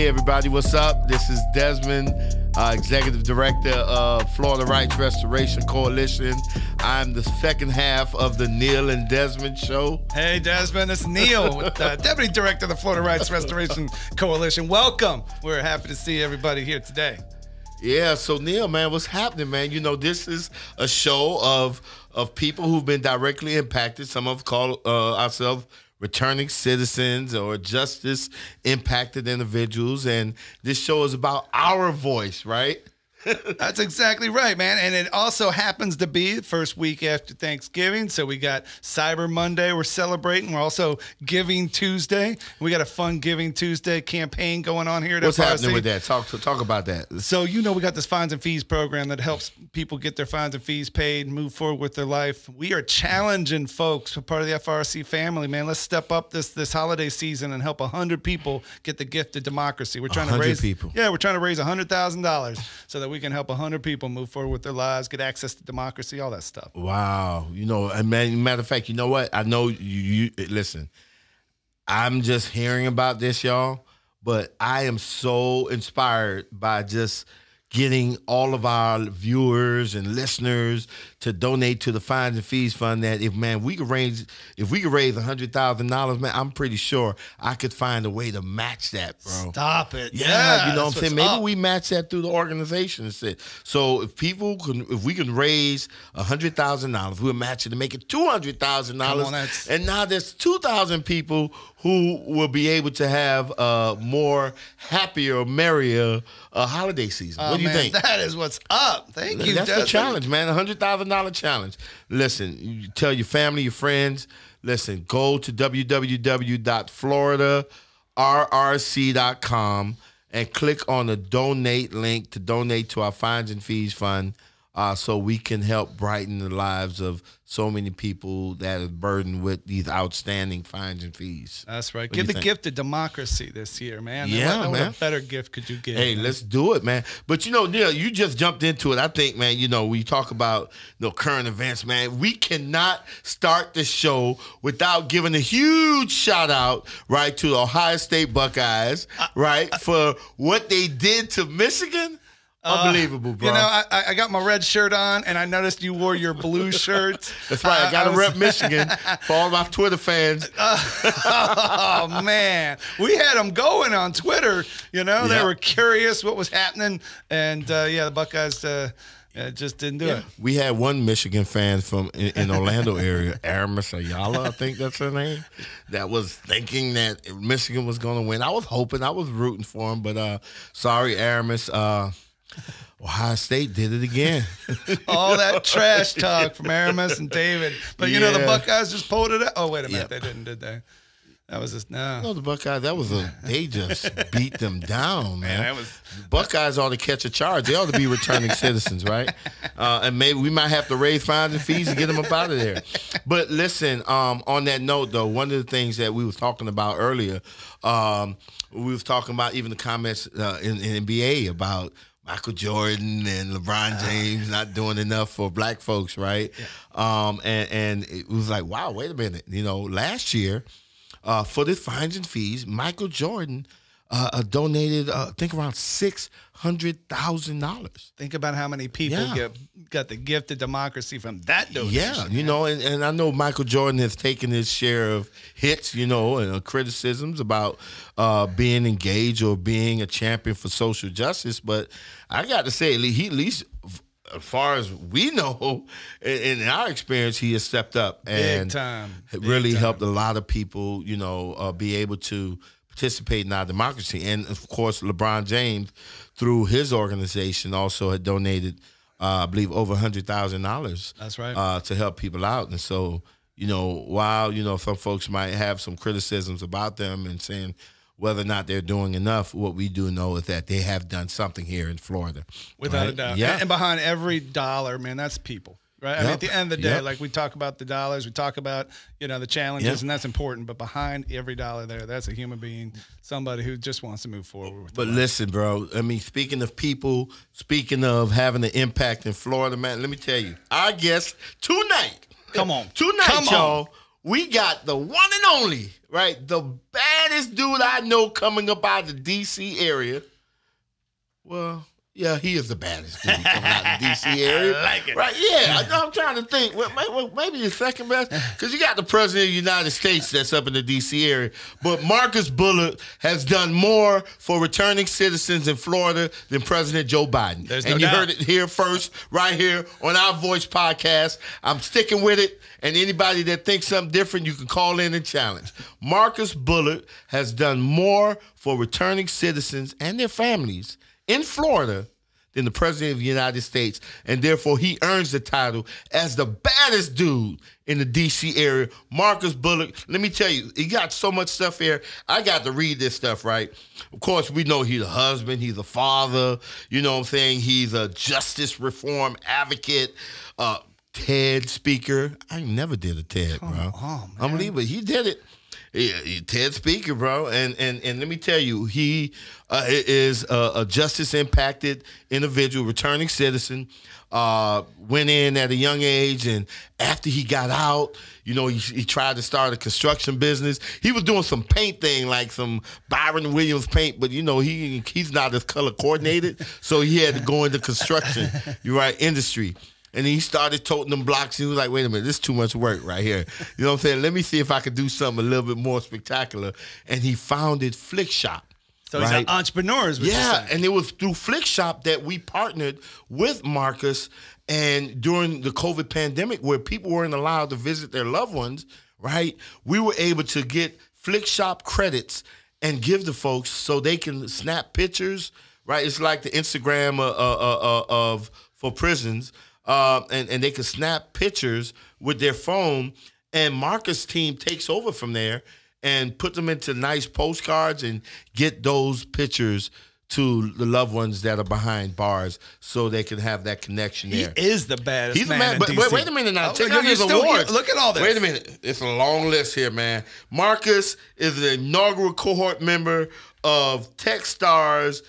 Hey, everybody, what's up? This is Desmond, uh, Executive Director of Florida Rights Restoration Coalition. I'm the second half of the Neil and Desmond show. Hey, Desmond, it's Neil, the Deputy Director of the Florida Rights Restoration Coalition. Welcome. We're happy to see everybody here today. Yeah, so Neil, man, what's happening, man? You know, this is a show of of people who've been directly impacted. Some of us call uh, ourselves returning citizens or justice impacted individuals. And this show is about our voice, right? That's exactly right, man. And it also happens to be the first week after Thanksgiving. So we got Cyber Monday, we're celebrating. We're also Giving Tuesday. We got a fun Giving Tuesday campaign going on here at What's FRC. happening with that? Talk talk about that. So you know we got this fines and fees program that helps people get their fines and fees paid and move forward with their life. We are challenging folks, we're part of the FRC family, man. Let's step up this this holiday season and help hundred people get the gift of democracy. We're trying to raise people. Yeah, we're trying to raise hundred thousand dollars so that we can help hundred people move forward with their lives, get access to democracy, all that stuff. Wow, you know, and man, matter of fact, you know what? I know you. You listen. I'm just hearing about this, y'all, but I am so inspired by just getting all of our viewers and listeners to donate to the fines and fees fund that if man we could raise if we could raise a hundred thousand dollars man i'm pretty sure i could find a way to match that bro Stop it. yeah, you know what I'm saying. Maybe up. we match that through the organization instead. So if people can, if we can raise a hundred thousand dollars, we'll match it to make it two hundred thousand dollars. And now there's two thousand people who will be able to have a more happier, merrier uh, holiday season. Oh, what do you man, think? That is what's up. Thank you. That's the challenge, man. A hundred thousand dollar challenge. Listen, you tell your family, your friends. Listen, go to www.floridarrc.com and click on the donate link to donate to our fines and fees fund, uh, so we can help brighten the lives of so many people that are burdened with these outstanding fines and fees. That's right. What Give the think? gift of democracy this year, man. Yeah, what, man. What better gift could you give? Hey, man? let's do it, man. But you know, Neil, you just jumped into it. I think, man, you know, we talk about you know, current events, man. We cannot start the show without giving a huge shout out, right, to the Ohio State Buckeyes, right, for what they did to Michigan. Unbelievable, bro. Uh, You know, I, I- I got my red shirt on, and I noticed you wore your blue shirt. That's right. I got to was- rep Michigan for all my Twitter fans. oh man, we had them going on Twitter. You know, they were curious what was happening, and uh, yeah, the Buckeyes uh, uh, just didn't do it. We had one Michigan fan from in, in Orlando area, Aramis Ayala, I think that's her name, that was thinking that Michigan was going to win. I was hoping, I was rooting for him, but uh, sorry, Aramis. Uh, Ohio State did it again. All that trash talk from Aramis and David, but you know the. Buckeyes just pulled it. out. Oh wait a minute, Yep. they didn't, did they? That was just no. no, the Buckeyes, that was a, they just beat them down, man. that was- Buckeyes ought to catch a charge. They ought to be returning citizens, right? Uh, and maybe we might have to raise fines and fees to get them up out of there. But listen, um, on that note, though, one of the things that we was talking about earlier, um, we was talking about even the comments uh, in, in NBA about Michael Jordan and LeBron James not doing enough for black folks, right? Um, and, and it was like, wow, wait a minute. You know, last year, uh, for the fines and fees, Michael Jordan uh, uh, donated, uh, I think, around six hundred thousand dollars. Think about how many people Yeah. get got the gift of democracy from that donation. Yeah, you know, and, and I know Michael Jordan has taken his share of hits, you know, and uh, criticisms about uh, being engaged or being a champion for social justice. But I got to say, he at least, as far as we know, in, in our experience, he has stepped up and really helped a lot of people, you know, uh, be able to participate in our democracy. And of course, LeBron James, through his organization, also had donated, uh, I believe, over hundred thousand dollars. That's right. Uh, to help people out, and so you know, while you know some folks might have some criticisms about them and saying whether or not they're doing enough, what we do know is that they have done something here in Florida. without a doubt. Yeah. And behind every dollar, man, that's people. Right. I mean, at the end of the day, Yep. like we talk about the dollars, we talk about you know the challenges, Yep. and that's important. But behind every dollar there, that's a human being, somebody who just wants to move forward. With But listen, bro. I mean, speaking of people, speaking of having an impact in Florida, man. Let me tell you, our guest tonight. Come on. tonight, Come y'all. We got the one and only, right? The baddest dude I know coming up out of the DC area. Well, yeah, he is the baddest dude coming out of the DC area. I like it. Right? Yeah, I, am trying to think. Well, may- well, maybe the second best, because you got the president of the United States that's up in the DC area. But Marcus Bullock has done more for returning citizens in Florida than President Joe Biden. There's and no you doubt. heard it here first, right here on our Voice podcast. I'm sticking with it. And anybody that thinks something different, you can call in and challenge. Marcus Bullock has done more for returning citizens and their families in Florida than the president of the United States, and therefore he earns the title as the baddest dude in the DC area. Marcus Bullock. Let me tell you, he got so much stuff here. I got to read this stuff, right? Of course, we know he's a husband, he's a father, you know what I'm saying? He's a justice reform advocate, uh, TED speaker. I never did a TED, bro. on, Unbelievable. He did it. Ted Speaker, bro, and and and let me tell you, he uh, is a, a justice impacted individual, returning citizen. Uh, went in at a young age, and after he got out, you know, he, he tried to start a construction business. He was doing some paint thing, like some Sherwin Williams paint, but you know, he he's not as color coordinated, so he had to go into construction, you right, industry. And he started toting them blocks. He was like, wait a minute, this is too much work right here. You know what I'm saying? Let me see if I could do something a little bit more spectacular. And he founded Flikshop. So he's an entrepreneur, is what you're Yeah, and it was through Flikshop that we partnered with Marcus. And during the COVID pandemic, where people weren't allowed to visit their loved ones, right? We were able to get Flikshop credits and give the folks so they can snap pictures, right? It's like the Instagram uh, uh, uh, of for prisons, uh, and and they can snap pictures with their phone. And Marcus' team takes over from there and put them into nice postcards and get those pictures to the loved ones that are behind bars so they can have that connection He is the baddest He's a man. but wait, wait a minute now. Oh, Check out his awards. Look at all this. Wait a minute. It's a long list here, man. Marcus is the inaugural cohort member of Techstars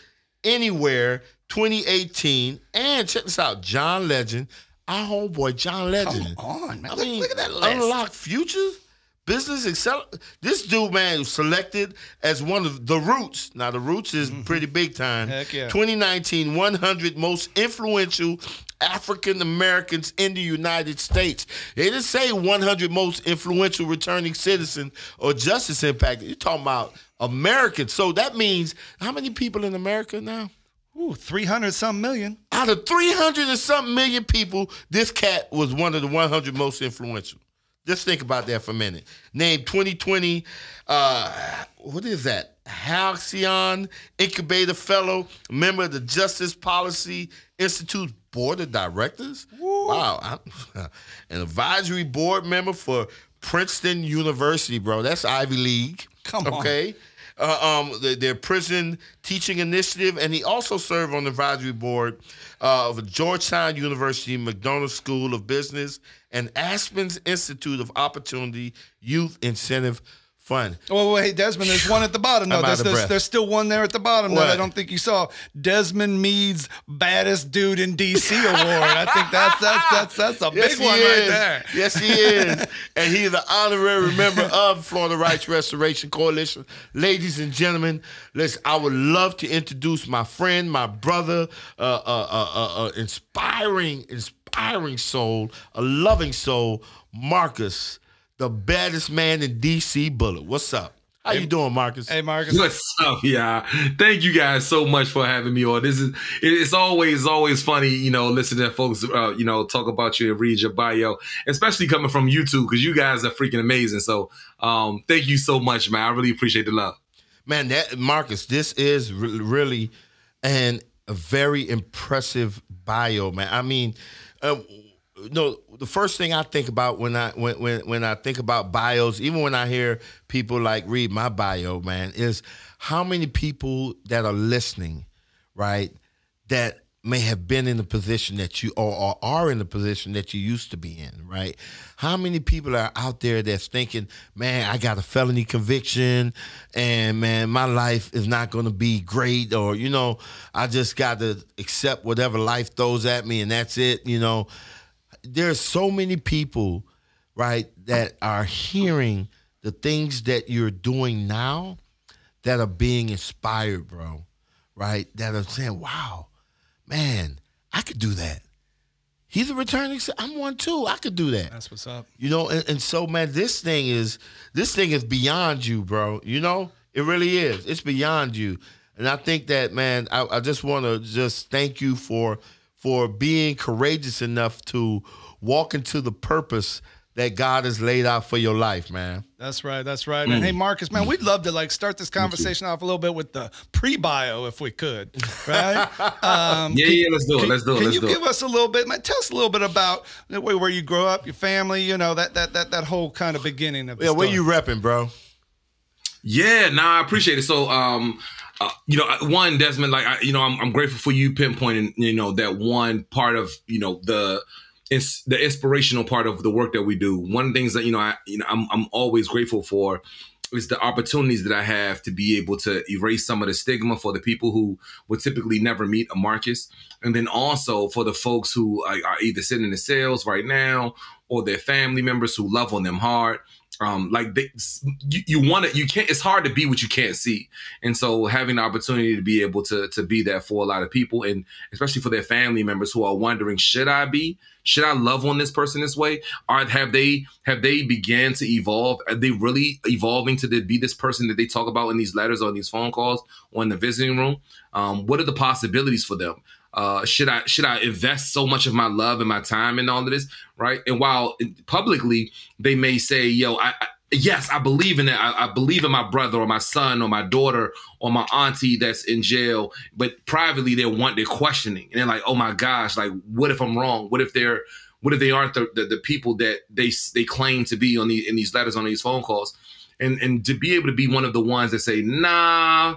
Anywhere 2018. And check this out, John Legend, our homeboy John Legend. Come on, man. I Look- mean, look at that list. Unlock futures. Business excel. This dude, man, was selected as one of the Roots. Now, the Roots is pretty big time. Mm-hmm. Heck yeah. 2019 100 most influential African Americans in the United States. They didn't say 100 most influential returning citizen or justice impact. You're talking about Americans. So that means how many people in America now? Ooh, 300 some million. Out of 300 and something million people, this cat was one of the 100 most influential. Just think about that for a minute. Named 2020, uh, what is that? Halcyon Incubator Fellow, member of the Justice Policy Institute Board of Directors. Wow. I'm- An advisory board member for Princeton University, bro. That's Ivy League. Come on. Okay. Uh, um, the, their prison teaching initiative, and he also served on the advisory board uh, of Georgetown University, McDonough School of Business, and Aspen's Institute of Opportunity Youth Incentive Fund. Oh, wait, Desmond, there's one at the bottom. No, there's, there's, there's still one there at the bottom that I don't think you saw. Desmond Meade's baddest dude in DC award. I think that's that's that's that's a Yes, big one is. right there. Yes, he is. and he's an honorary member of Florida Rights Restoration Coalition. Ladies and gentlemen, listen, I would love to introduce my friend, my brother, uh, uh, uh, uh, uh, inspiring, inspiring soul, a loving soul, Marcus, the baddest man in DC Bullock. What's up? How you doing, Marcus? Hey, Marcus. What's up, y'all? Thank you guys so much for having me on. This is it's always always funny, you know, listening to folks, uh, you know, talk about you and read your bio, especially coming from YouTube because you guys are freaking amazing. So, um, thank you so much, man. I really appreciate the love. Man, that Marcus, this is re- really an a very impressive bio, man. I mean, uh, no, the first thing I think about when I when, when when I think about bios, even when I hear people like read my bio, man, is how many people that are listening, right, that may have been in the position that you or, or are in the position that you used to be in, right? How many people are out there that's thinking, man, I got a felony conviction and man, my life is not going to be great or you know, I just got to accept whatever life throws at me and that's it, you know. There's so many people, right, that are hearing the things that you're doing now that are being inspired, bro. Right? That are saying, "Wow, man, I could do that." He's a returning. I'm one too. I could do that. That's what's up. You know, and, and so man, this thing is this thing is beyond you, bro. You know, it really is. It's beyond you. And I think that man, I, I just want to just thank you for for being courageous enough to walk into the purpose that God has laid out for your life, man. That's right. That's right. Mm. And hey, Marcus, man, we'd love to like start this conversation off a little bit with the pre-bio, if we could. Right? Um, yeah, yeah. Let's do it. Let's do it. Can let's you give it. us a little bit, man? Tell us a little bit about the where you grow up, your family. You know that that that that whole kind of beginning of. It. Yeah, story. where you repping, bro? Yeah, nah, I appreciate it. So, um, you know, one Desmond, like, I, you know, I'm, I'm grateful for you pinpointing, you know, that one part of, you know, the the inspirational part of the work that we do. One of the things that you know, I you know, I'm I'm always grateful for is the opportunities that I have to be able to erase some of the stigma for the people who would typically never meet a Marcus, and then also for the folks who are, are either sitting in the sales right now or their family members who love on them hard um, like they, you, you want to, you can't. It's hard to be what you can't see, and so having the opportunity to be able to to be that for a lot of people, and especially for their family members who are wondering, should I be? Should I love on this person this way? Are have they have they began to evolve? Are they really evolving to be this person that they talk about in these letters or in these phone calls or in the visiting room? Um, what are the possibilities for them? Uh, should I should I invest so much of my love and my time in all of this, right? And while publicly they may say, "Yo, I, I yes, I believe in it. I, I, believe in my brother or my son or my daughter or my auntie that's in jail," but privately they want they're questioning and they're like, "Oh my gosh, like what if I'm wrong? What if they're what if they aren't the, the, the people that they they claim to be on the in these letters on these phone calls?" And and to be able to be one of the ones that say, "Nah."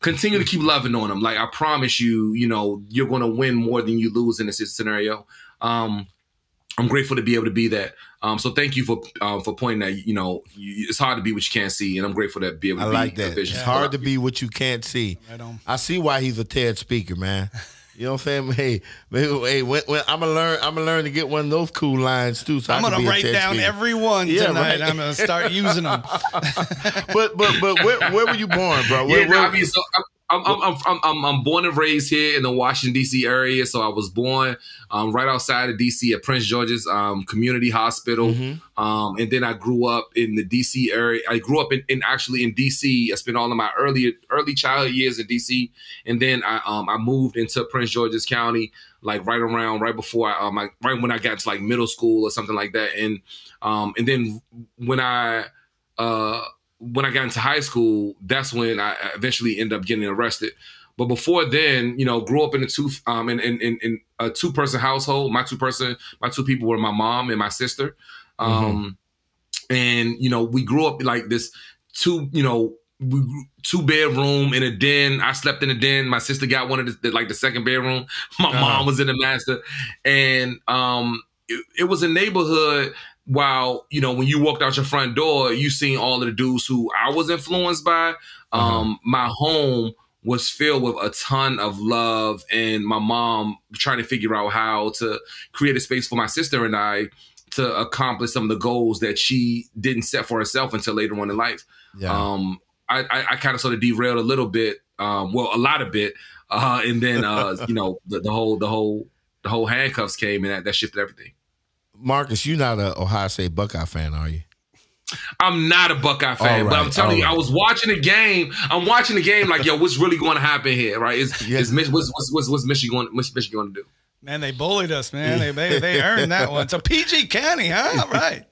Continue to keep loving on them. Like I promise you, you know, you're going to win more than you lose in this scenario. Um, I'm grateful to be able to be that. Um, so thank you for uh, for pointing that. You know, you, it's hard to be what you can't see, and I'm grateful to be able to I like that. It's hard to be what you can't see. I see why he's a TED speaker, man. You know what I'm saying? Hey, hey, when, when, I'm gonna learn. I'm gonna learn to get one of those cool lines too. So I'm gonna write down speaker. every one yeah, tonight. Right. I'm gonna start using them. but but but where, where were you born, bro? Where, yeah, where, I mean, so I'm, I'm, I'm, I'm, I'm born and raised here in the Washington D.C. area, so I was born um, right outside of D.C. at Prince George's um, Community Hospital, mm-hmm. um, and then I grew up in the D.C. area. I grew up in, in, actually in D.C. I spent all of my early early childhood years in D.C. and then I um, I moved into Prince George's County like right around right before I, um, I, right when I got to like middle school or something like that, and um, and then when I uh when I got into high school, that's when I eventually ended up getting arrested. But before then, you know, grew up in a two um in in, in a two person household. My two person, my two people were my mom and my sister. Um, mm-hmm. and you know, we grew up like this two, you know, we, two bedroom in a den. I slept in a den. My sister got one of the like the second bedroom. My uh-huh. mom was in the master, and um, it, it was a neighborhood while you know when you walked out your front door, you seen all of the dudes who I was influenced by. Uh-huh. Um, my home was filled with a ton of love, and my mom trying to figure out how to create a space for my sister and I to accomplish some of the goals that she didn't set for herself until later on in life. Yeah. Um, I, I, I kind of sort of derailed a little bit, um, well, a lot of bit, uh, and then uh, you know the, the whole the whole the whole handcuffs came and that, that shifted everything. Marcus, you're not a Ohio State Buckeye fan, are you? I'm not a Buckeye fan, right, but I'm telling you, right. I was watching the game. I'm watching the game like, yo, what's really going to happen here, right? Is, yes. is what's, what's, what's, Michigan what's Michigan going to do? Man, they bullied us, man. They they, they earned that one. So PG County, huh? Right.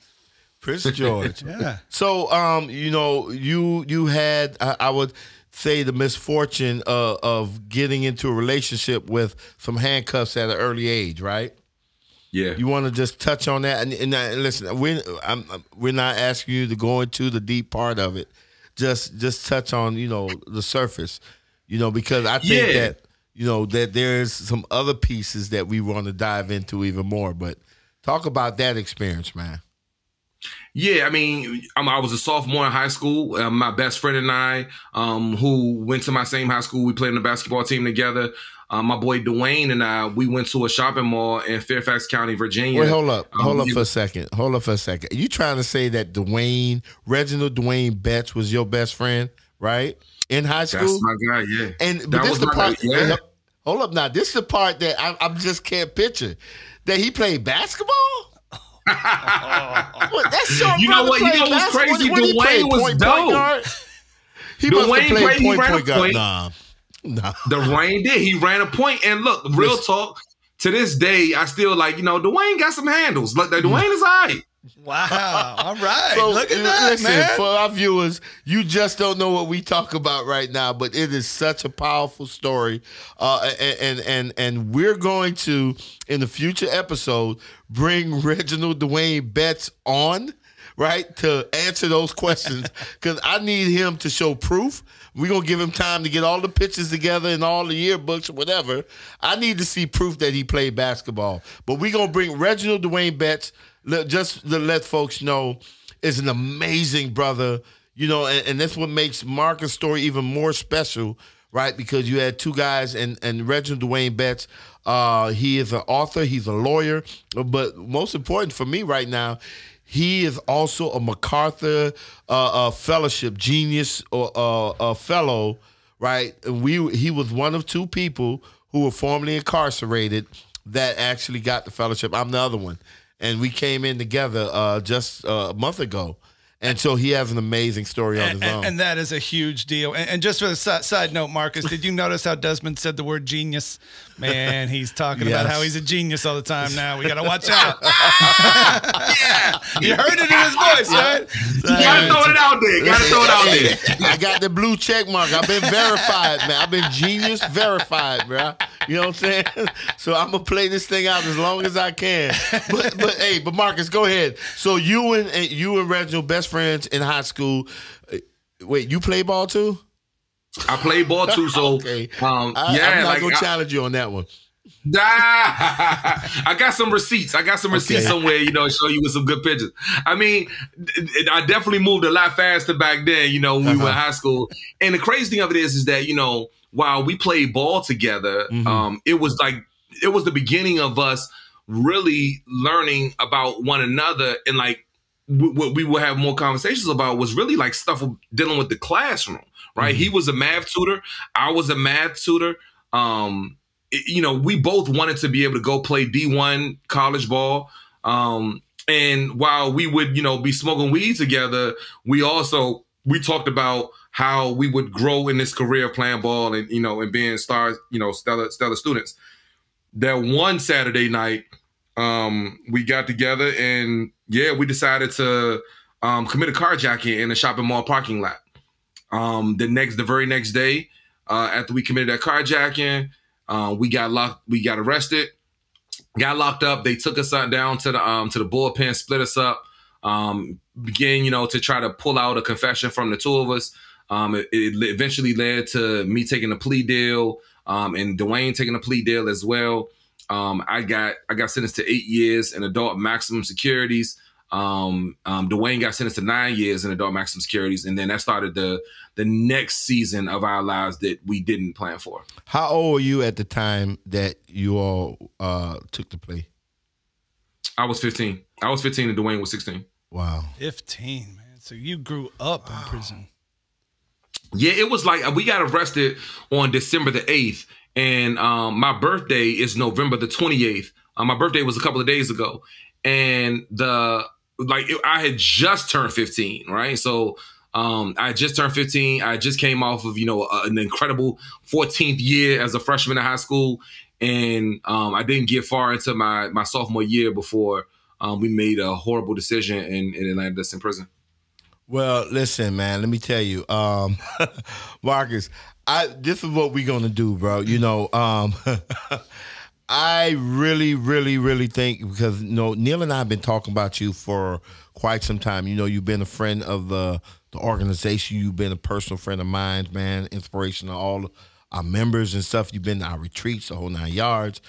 Prince George. yeah. So, um, you know, you you had I, I would say the misfortune uh, of getting into a relationship with some handcuffs at an early age, right? Yeah. You want to just touch on that? And, and, and listen, we're, I'm, we're not asking you to go into the deep part of it. Just just touch on, you know, the surface, you know, because I think yeah. that, you know, that there's some other pieces that we want to dive into even more. But talk about that experience, man. Yeah, I mean, I'm, i was a sophomore in high school. Uh, my best friend and I, um, who went to my same high school, we played in the basketball team together. Um, my boy Dwayne and I, we went to a shopping mall in Fairfax County, Virginia. Wait, hold up, um, hold up for a second. Hold up for a second. Are you trying to say that Dwayne, Reginald Dwayne Betts, was your best friend? right? In high school. That's my guy. Yeah. And but That this was the part. guy, yeah. Hold up now. This is the part that I, I just can't picture. That he played basketball. what, that's your You know what? You know what's crazy? When he Dwayne was point, point dope. guard, He Dwayne must have played point, point guard. point. Nah, nah. Dwayne did. He ran a point, and look, real Listen. talk. To this day, I still like you know Dwayne got some handles. Like the Dwayne is alright. Wow. All right. So Look at that, listen, man. for our viewers, you just don't know what we talk about right now, but it is such a powerful story, uh, and, and and and we're going to in the future episode bring Reginald Dwayne Betts on. Right to answer those questions because I need him to show proof. We're gonna give him time to get all the pictures together and all the yearbooks or whatever. I need to see proof that he played basketball. But we're gonna bring Reginald Dwayne Betts just to let folks know is an amazing brother, you know, and, and that's what makes Marcus' story even more special, right? Because you had two guys, and and Reginald Dwayne Betts, uh, he is an author, he's a lawyer, but most important for me right now, he is also a MacArthur uh, uh, Fellowship Genius or uh, uh, fellow, right? And we he was one of two people who were formerly incarcerated that actually got the fellowship. I'm the other one, and we came in together uh, just uh, a month ago, and so he has an amazing story on and, his own. and, and that is a huge deal. And, and just for the side note, Marcus, did you notice how Desmond said the word genius? Man, he's talking about how he's a genius all the time now. We got to watch out. yeah. You heard it in his voice, right? You gotta throw it out there. Gotta throw it out there. I got the blue check mark. I've been verified, man. I've been genius verified, bro. You know what I'm saying? So I'm gonna play this thing out as long as I can. But but hey, but Marcus, go ahead. So you and, and you and Reginald best friends in high school. Uh, Wait, you play ball too? I play ball too, so Okay. um, I, yeah, I'm not like gonna I, challenge you on that one. Ah, I got some receipts. I got some receipts Okay. somewhere, you know, show you with some good pictures. I mean, I definitely moved a lot faster back then, you know, when we were in Uh-huh. high school. And the crazy thing of it is, is that, you know, while we played ball together, Mhm. um, it was like, it was the beginning of us really learning about one another and like what we would have more conversations about was really like stuff dealing with the classroom, right? He was a math tutor, I was a math tutor. Um, it- you know, we both wanted to be able to go play D1 college ball. Um, and while we would, you know, be smoking weed together, we also we talked about how we would grow in this career playing ball and you know and being stars, you know, stellar stellar students. That one Saturday night, um, we got together and yeah, we decided to um, commit a carjacking in a shopping mall parking lot. Um, the next, the very next day, uh, after we committed that carjacking, uh, we got locked, we got arrested, got locked up. They took us down to the um, to the bullpen, split us up, um, began you know to try to pull out a confession from the two of us. Um, it, it eventually led to me taking a plea deal, um, and Dwayne taking a plea deal as well. Um, I got I got sentenced to eight years in adult maximum securities. Um, um, Dwayne got sentenced to nine years in adult maximum securities, and then that started the the next season of our lives that we didn't plan for. How old were you at the time that you all uh, took the plea? I was 15. I was 15, and Dwayne was 16. Wow. 15, man. So you grew up in prison. Yeah, it was like we got arrested on December the 8th, and um, my birthday is November the 28th. Uh, my birthday was a couple of days ago, and the like it, I had just turned 15, right? So um, I just turned 15. I just came off of you know a- an incredible 14th year as a freshman in high school, and um, I didn't get far into my my sophomore year before um, we made a horrible decision and, and it landed us in prison. Well, listen, man. Let me tell you, um, Marcus. I this is what we're gonna do, bro. You know, um, I really, really, really think because you know Neil and I have been talking about you for quite some time. You know, you've been a friend of the the organization. You've been a personal friend of mine, man. Inspiration to all our members and stuff. You've been to our retreats, the whole nine yards.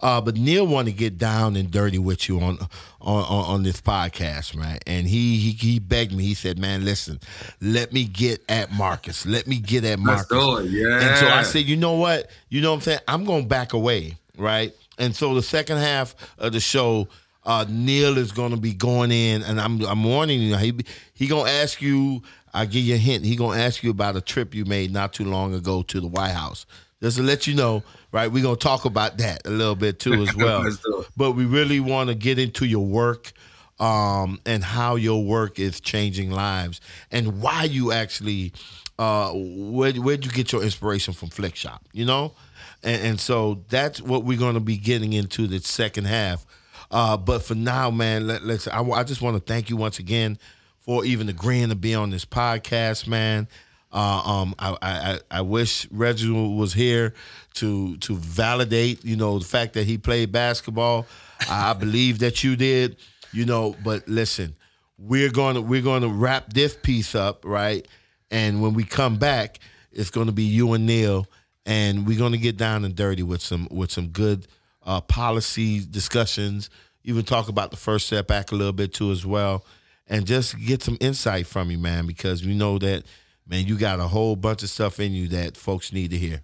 Uh, but Neil wanted to get down and dirty with you on on on, on this podcast, man. And he, he he begged me. He said, "Man, listen, let me get at Marcus. Let me get at Marcus." Let's do it. Yeah. And so I said, you know what? You know what I'm saying? I'm going to back away, right? And so the second half of the show, Uh, Neil is going to be going in, and I'm I'm warning you. He he gonna ask you. I give you a hint. He gonna ask you about a trip you made not too long ago to the White House. Just to let you know, right? We're gonna talk about that a little bit too as well. but we really want to get into your work um, and how your work is changing lives and why you actually uh, where where'd you get your inspiration from Flikshop? You know, and, and so that's what we're going to be getting into the second half. Uh, but for now, man, let, us I, I, just want to thank you once again for even agreeing to be on this podcast, man. Uh, um, I, I, I wish Reginald was here to to validate, you know, the fact that he played basketball. I believe that you did, you know. But listen, we're going to we're to wrap this piece up, right? And when we come back, it's going to be you and Neil, and we're going to get down and dirty with some with some good uh, policy discussions. Even talk about the First Step Act a little bit too as well, and just get some insight from you, man, because we know that man, you got a whole bunch of stuff in you that folks need to hear.